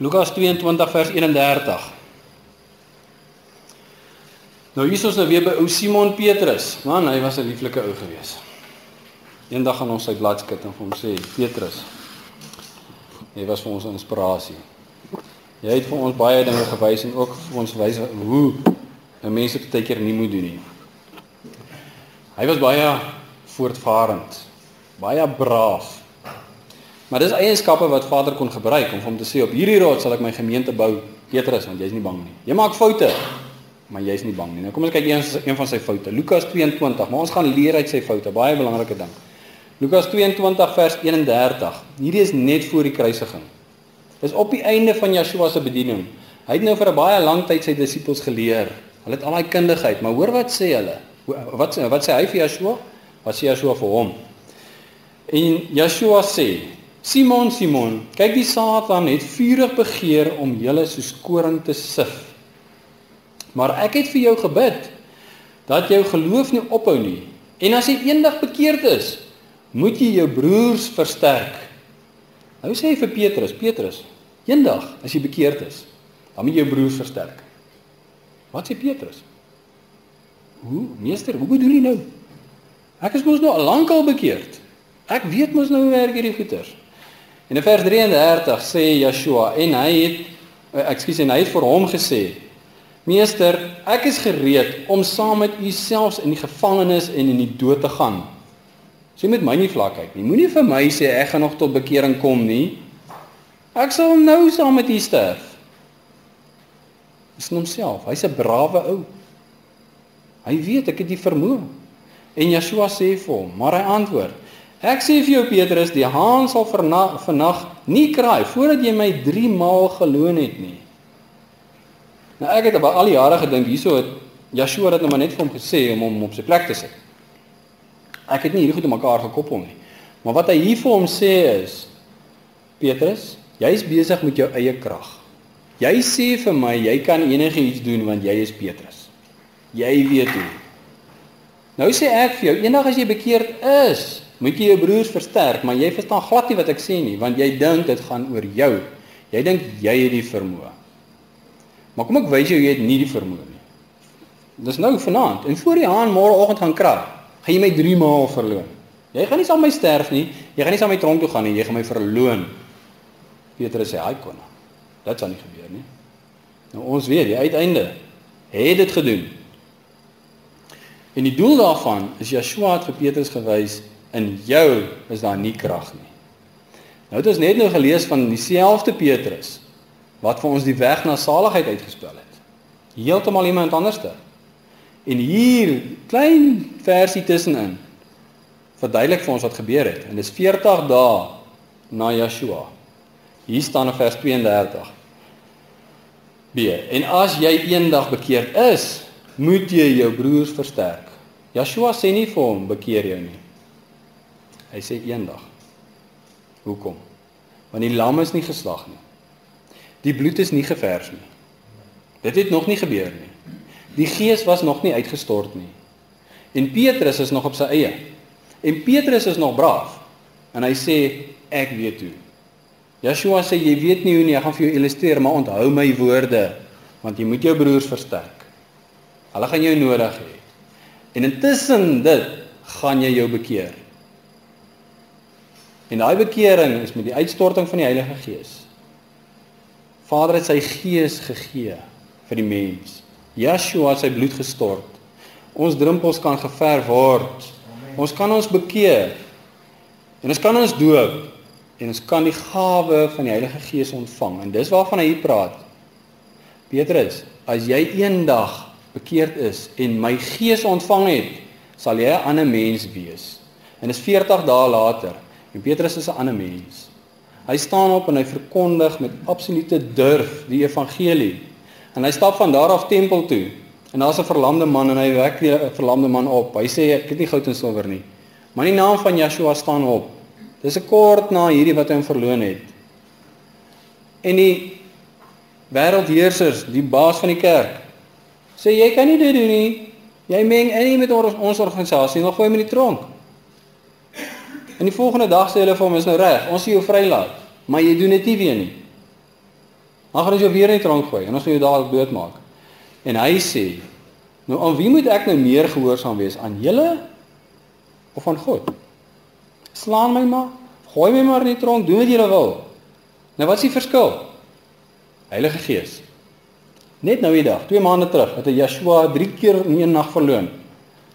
Lukas 22 vers 31. Nou hier is ons nou weer by ou Simon Petrus. Man, hy was 'n lieflike ou gewees. Eendag gaan ons sy blad skud en vir hom sê, Petrus, jy was vir ons 'n inspirasie. Jy het vir ons baie dinge gewys en ook vir ons wys hoe 'n mens dit baie keer nie moet doen nie. Hy was baie voortvarend, baie braaf. Maar dis eienskappe wat Vader kon gebruik om hom te sê op hierdie rots sal ek my gemeente bou, Petrus, want jy's nie bang nie. Jy maak foute, maar jy's nie bang nie. Nou kom ons kyk eers een van sy foute. Lukas 22, maar ons gaan leer uit sy foute, baie belangrike ding. Lukas 22 vers 31. Hierdie is net voor die kruisiging. Dis op die einde van Yeshua se bediening. Hy het nou vir 'n baie lang tyd sy disippels geleer. Hulle het al daai kundigheid, maar hoor wat sê hulle? Wat wat sê hy vir Yeshua? Wat sê Yeshua vir hom? En Yeshua sê: Simon, Simon, kyk die Satan het vurig begeer om julle soos koring te sif. Maar ek het vir jou gebid dat jou geloof nie ophou nie. En as jy eendag bekeerd is, moet jy jou broers versterk. Nou sê hy vir Petrus, Petrus, eendag as jy bekeerd is, dan moet jy jou broers versterk. Wat sê Petrus? Hoe, meester, hoe bedoel jy nou? Ek is mos nou al lank al bekeerd. Ek weet mos nou hoe werk hierdie goeters. En in vers 33 sê Yeshua en hy het eh, ekskuus en hy het vir hom gesê: Meester, ek is gereed om saam met u selfs in die gevangenis en in die dood te gaan. So, moet my nie vlak kyk nie. Moenie vir my sê ek gaan nog tot bekering kom nie. Ek sal nou saam met u sterf. Dis homself. Hy's 'n brawe ou. Hy weet ek het die vermoë. En Yeshua sê vir hom, maar hy antwoord: Ek sê vir jou Petrus, die haan sal vannag nie kraai voordat jy my 3 maal geloon het nie. Nou ek het al die jare gedink hierso het Joshua dit nou maar net vir hom gesê om hom op sy plek te sit. Ek het nie hierdie goed te mekaar gekoppel nie. Maar wat hy hier vir hom sê is Petrus, jy's besig met jou eie krag. Jy sê vir my jy kan enigiets doen want jy is Petrus. Jy weet hoe. Nou sê ek vir jou, eendag as jy bekeerd is, moet jy jou broers versterk, maar jy verstaan glad nie wat ek sê nie, want jy dink dit gaan oor jou. Jy dink jy het die vermoë. Maar kom ek wys jou jy het nie die vermoë nie. Dis nou vanaand en voor die haan môreoggend gaan krag, gaan jy my 3 maal verloon. Jy gaan nie saam my sterf nie, jy gaan nie saam my tronk toe gaan nie, jy gaan my verloon. Petrus sê, "Haai konna. Dit sal nie gebeur nie." Nou ons weet, die uiteinde het dit gedoen. En die doel daarvan is Joshua het vir Petrus gewys in jou is daar nie krag nie. Nou het ons net nou gelees van dieselfde Petrus wat vir ons die weg na saligheid uitgespel het. Heeltemal iemand anderste. En hier klein versie tussenin verduidelik vir ons wat gebeur het en dis 40 dae na Yeshua. Hier staan in vers 32. B. En as jy eendag bekeerd is, moet jy jou broers versterk. Yeshua sê nie vir hom bekeer jou nie. Hy sê eendag. Hoekom? Want die lam is nie geslag nie. Die bloed is nie gevers nie. Dit het nog nie gebeur nie. Die gees was nog nie uitgestort nie. En Petrus is nog op sy eie. En Petrus is nog braaf. En hy sê ek weet hoe. Joshua sê jy weet nie hoe nie, ek gaan vir jou illustreer, maar onthou my woorde want jy moet jou broers versterk. Hulle gaan jou nodig hê. En intussen dit gaan jy jou bekeer. En daai bekering is met die uitstorting van die Heilige Gees. Vader het sy gees gegee vir die mens. Yeshua het sy bloed gestort. Ons drempels kan geverf word. Ons kan ons bekeer. En ons kan ons doop en ons kan die gawe van die Heilige Gees ontvang. En dis waarvan hy hier praat. Petrus, as jy eendag bekeerd is en my gees ontvang het, sal jy 'n ander mens wees. En dis 40 dae later En Petrus is 'n ander mens. Hy staan op en hy verkondig met absolute durf die evangelie. En hy stap van daar af tempel toe. En daar's 'n verlamde man en hy wek die verlamde man op. Hy sê ek het nie goud en silwer nie. Maar die naam van Yeshua staan op. Dis 'n kort na hierdie wat hy hom verloon het. En die wêreldheersers, die baas van die kerk, sê jy kan nie dit doen nie. Jy meng in met ons ons organisasie, dan gooi jy hom in die tronk. En die volgende dag sê hulle vir hom is nou reg, ons sien jou vrylaat, maar jy doen dit nie weer nie. Dan gaan ons jou weer in die tronk gooi en ons gaan jou dadelik doodmaak. En hy sê, nou aan wie moet ek nou meer gehoorsaam wees? Aan julle of aan God? Slaan my maar, gooi my maar in die tronk, doen wat julle wil. Nou wat is die verskil? Heilige Gees. Net nou die dag, 2 maande terug, het hy Yeshua 3 keer in een nag verloon.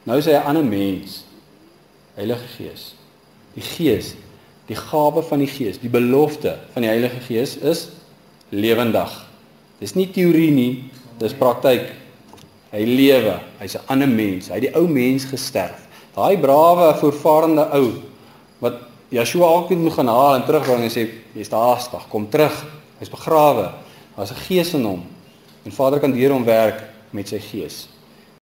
Nou is hy 'n ander mens. Heilige Gees. Die Gees, die gawe van die Gees, die belofte van die Heilige Gees is lewendig. Dis nie teorie nie, dis praktyk. Hy lewe, hy's 'n ander mens. Hy het die ou mens gesterf. Daai brawe, voorvarende ou wat Yeshua altyd moet gaan haal en terugbring en sê jy's haastig, kom terug. Hy's begrawe. Daar's 'n gees in hom. En Vader kan deur hom werk met sy gees.